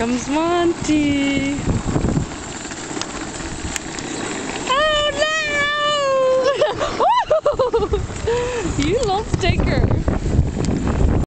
comes Monty. Oh no! you lost taker.